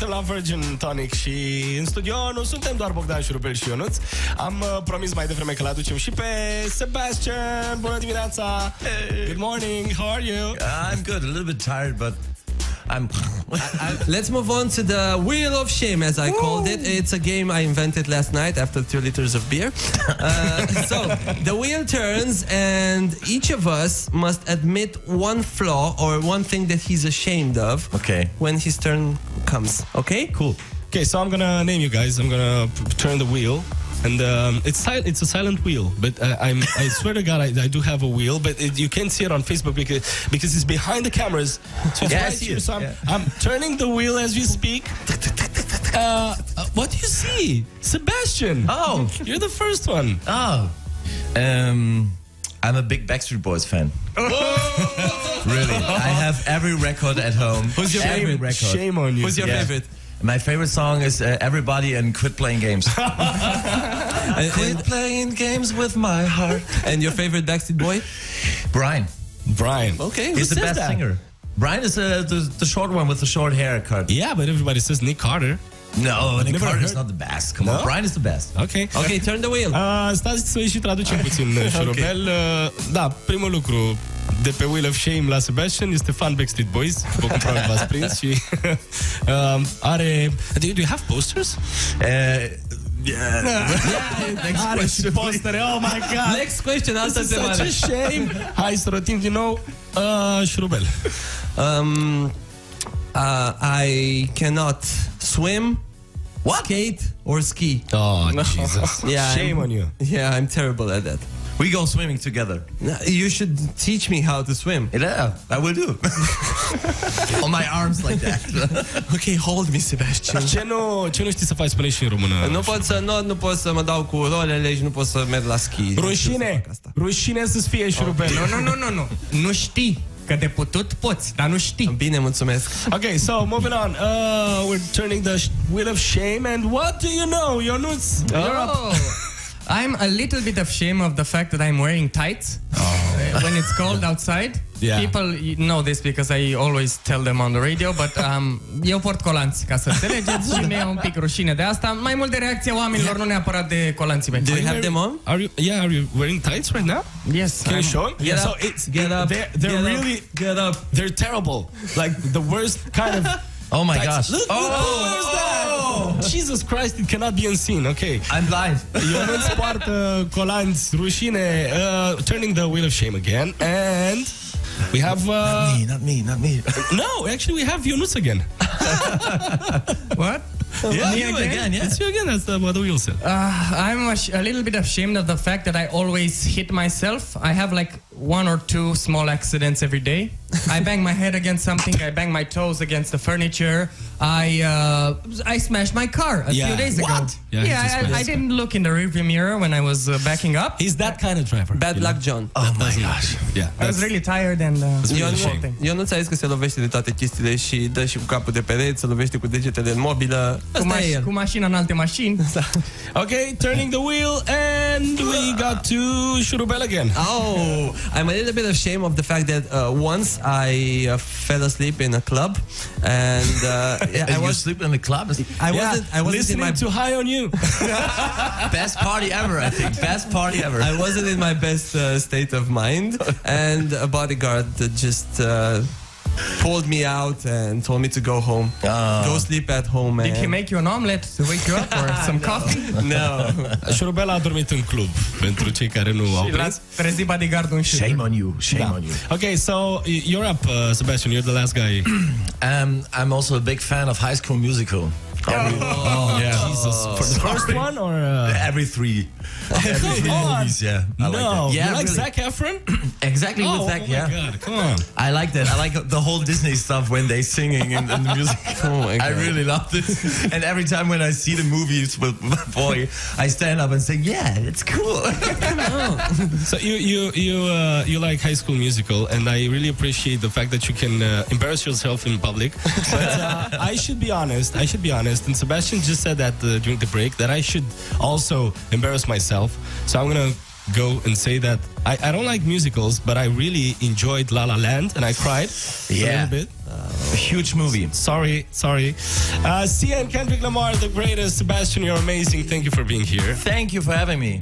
suntem la Virgin Tonic și în studio nu suntem doar Bogdan Șurubel și Ionuț. Am uh, promis mai devreme că le aducem și pe Sebastian. Bună dimineața! Good morning, how are you? I'm good, a little bit tired, but I'm. Let's move on to the Wheel of Shame, as I called it. It's a game I invented last night after two liters of beer. Uh, so, the wheel turns, and each of us must admit one flaw or one thing that he's ashamed of Okay. when his turn comes. Okay? cool. Okay, so I'm gonna name you guys. I'm gonna p- turn the wheel. And um, it's sil- it's a silent wheel, but uh, I'm I swear to God I, I do have a wheel, but it, you can't see it on Facebook because because it's behind the cameras. So it's Yeah, right here. So I'm, yeah. I'm turning the wheel as we speak. Uh, uh, what do you see, Sebastien? Oh. you're the first one. Oh. Um. I'm a big Backstreet Boys fan. really, I have every record at home. Who's your every favorite? record? Shame on you. Who's your Yeah. favorite? My favorite song is uh, "Everybody" and "Quit Playing Games." And, Quit and, playing games with my heart. and your favorite Backstreet Boy? Brian, Brian? Okay. he's the best that? singer. Brian is uh, the the short one with the short haircut. Yeah, but everybody says Nick Carter. No, Nick Never Carter is heard- not the best. Come No? on, Brian is the best. Ok. Okay, turn the wheel. Uh, stați să și traducem puțin uh, șurubel. Uh, da, primul lucru de pe Wheel of Shame la Sebastian este fan Backstreet Boys, după cum probabil v-ați prins și uh, are... Do you, do you have posters? Uh, yeah. Next Are și question, please. postere, oh my god! Next question, altă This is such întrebare. a shame! Hai să rotim din nou. Uh, șurubel. Um, uh, I cannot swim, skate, or ski. Oh, Jesus. Yeah, Shame I'm- on you. Yeah, I'm terrible at that. We go swimming together. No, You should teach me how to swim. Yeah, I will do. On my arms like that. Okay, hold me, Sebastian. Ce nu, ce nu știi să faci, spune și în română. Nu pot să nu, nu pot să mă dau cu rolele și nu pot să merg la ski. Nu știu să Rușine! fac asta. Rușine să-ți fie șurubel. Nu, nu, nu, nu, nu. Nu știi. Că de putut poți, dar nu știi. Bine, mulțumesc. Okay, so moving on. Uh, we're turning the wheel of shame, and what do you know, Ionuț? You're up. Oh. I'm a little bit ashamed of the fact that I'm wearing tights uh, when it's cold outside. Yeah. People know this because I always tell them on the radio, but um, eu port colanți, ca să înțelegeți, și mi-e un pic rușine de asta. Mai mult de reacția oamenilor, nu neapărat de colanții mei. Do you have them on? Are you? Yeah, are you wearing tights right now? Yes. Can you I'm- show 'em? Get so up, it's get up, They're, they're get up, really get up. They're terrible. Like the worst kind of. Oh my tights. gosh. Look, oh, look, where's that? Jesus Christ! It cannot be unseen. Okay. I'm blind. Ionuț poartă colanți, rușine. Uh, turning the wheel of shame again, and we have. Uh, me, not me, not me. no, actually, we have Ionuț again. What? Yeah, Me you again? again. Yeah, it's you again. That's uh, what the wheel said. Uh, I'm ash- a little bit ashamed of the fact that I always hit myself. I have like one or two small accidents every day. I bang my head against something. I bang my toes against the furniture. I uh, I smashed my car a Yeah. few days ago. Yeah, Yeah, he just smashed I, I didn't look in the rearview mirror when I was uh, backing up. He's that kind of driver. Bad luck, know? John. Oh my gosh. Yeah. I was really tired and uh, really Eu a shame. walking. nu, eu nu ți-a zis că se lovește de toate chestiile și dă și cu capul de pereți, se lovește cu degetele în mobilă. Cu, Asta e maș- el. cu mașina în alte mașini. Okay, turning the wheel, and we got to Șurubel again. Oh, I'm a little bit ashamed of the fact that uh, once I uh, fell asleep in a club, and uh, yeah, I you was sleep in the club. It's I wasn't I wasn't in listening my to High on You. best party ever, I think. Best party ever. I wasn't in my best uh, state of mind, and a bodyguard just uh, pulled me out and told me to go home, Ah. go sleep at home. Did he and- make you an omelet to wake you up or some coffee? No. Șurubel a dormit în club, pentru cei care nu au Și l-a prins. trezit bodyguardul în șir. Shame on you. Shame Da. on you. Okay, so you're up, uh, Sebastien. You're the last guy. Um, I'm also a big fan of High School Musical. Oh, yeah. Jesus. For the first one or? Uh... Every three, every three on. movies. Yeah, I no, like that. Yeah, you like really. Zac Efron? Exactly oh, with Zac. oh yeah, my God, come on. I like that. I like the whole Disney stuff when they singing and, and the music. Oh my God. I really love this. And every time when I see the movies with my boy, I stand up and say, "Yeah, it's cool." So you you you uh, you like High School Musical, and I really appreciate the fact that you can uh, embarrass yourself in public. But uh, I should be honest. I should be honest. And Sebastien just said that uh, during the break that I should also embarrass myself. So I'm gonna go and say that I, I don't like musicals, but I really enjoyed La La Land, and I cried a little bit. A huge movie. Sorry, sorry. Uh, Sia and Kendrick Lamar, the greatest. Sebastien, you're amazing. Thank you for being here. Thank you for having me.